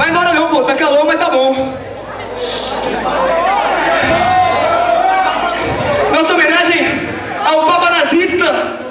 Vai embora não, pô, tá calor, mas tá bom. Nossa homenagem ao Papa Nazista.